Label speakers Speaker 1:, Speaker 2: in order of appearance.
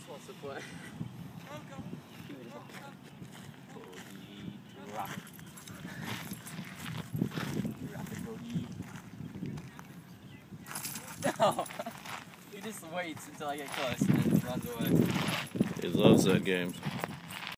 Speaker 1: sur ce point. No! he just waits until I get close and then runs away.
Speaker 2: He loves that game.